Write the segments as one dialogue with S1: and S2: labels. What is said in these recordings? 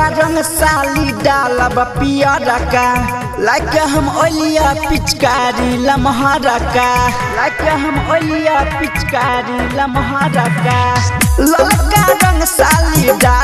S1: एकरा रंग साली डालब पियर का। लाइक हम ओलिया पिचकारी लम्हा रका लाइक हम ओलिया पिचकारी लम्हा रका ललका रंग साली
S2: डाल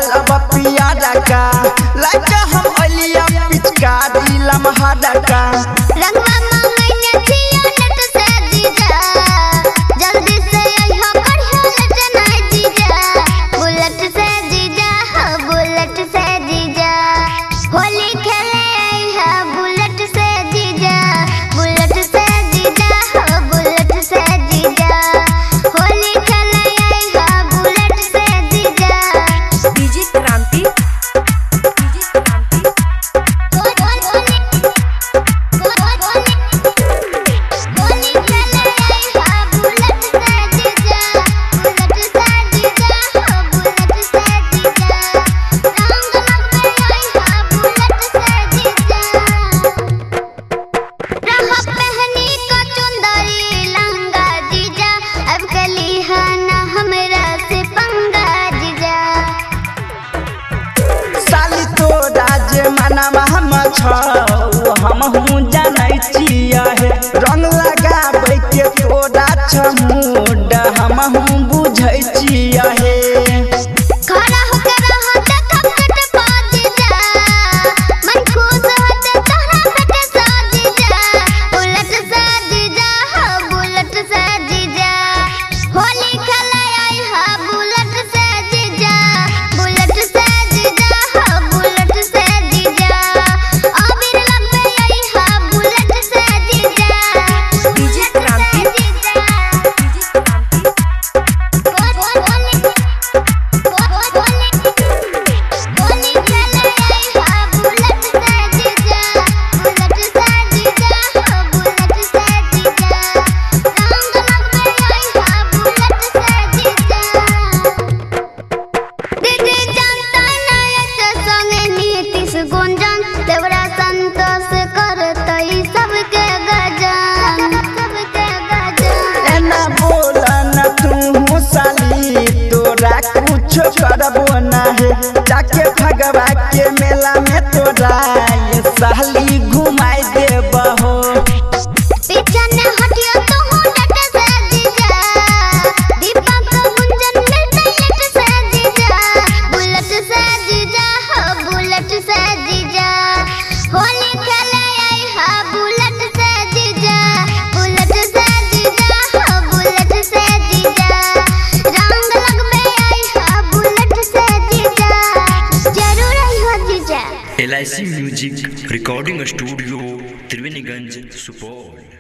S2: हाँ
S1: है जाके भगवा के मेला में तोरा ये साली।
S2: L I C
S3: music recording studio Triveniganj Supaul